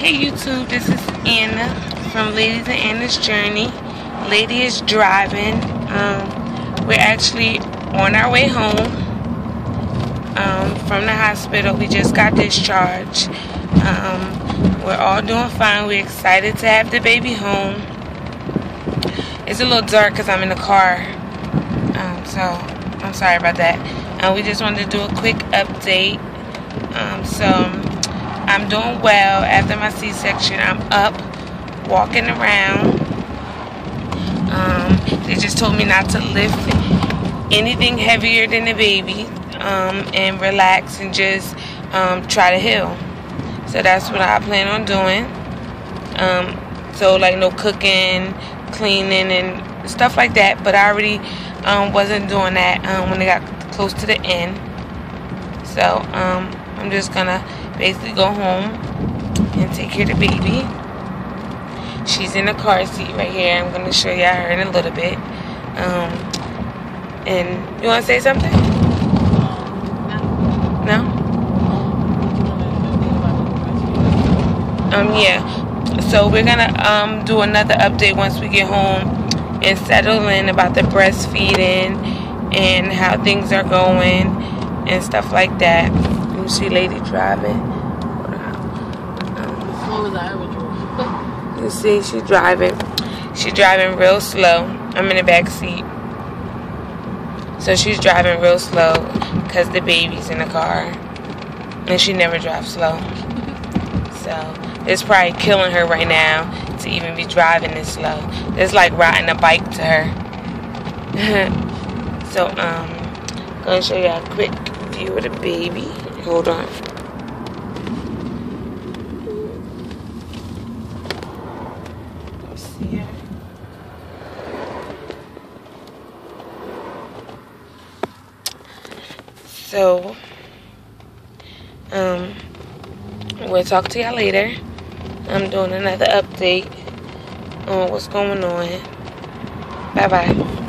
Hey YouTube, this is Anna from Lladee's and Anna's Journey. Lladee is driving. Um, we're actually on our way home um, from the hospital. We just got discharged. Um, we're all doing fine. We're excited to have the baby home. It's a little dark because I'm in the car. Um, so I'm sorry about that. Uh, we just wanted to do a quick update. Um, so I'm doing well after my C-section. I'm up, walking around. Um, they just told me not to lift anything heavier than the baby um, and relax and just um, try to heal. So that's what I plan on doing. Um, so like no cooking, cleaning, and stuff like that. But I already um, wasn't doing that um, when it got close to the end. So I'm just gonna basically go home and take care of the baby. She's in the car seat right here. I'm to show y'all her in a little bit. Um, and you want to say something? No? Um, yeah. So we're to um, do another update once we get home and settle in about the breastfeeding and how things are going and stuff like that. You see Lladee driving. You see, she's driving. She's driving real slow. I'm in the back seat. So she's driving real slow because the baby's in the car. And she never drives slow. So it's probably killing her right now to even be driving this slow. It's like riding a bike to her. so um, gonna show you a quick view of the baby. Hold on. So, um, we'll talk to y'all later. I'm doing another update on what's going on. Bye bye.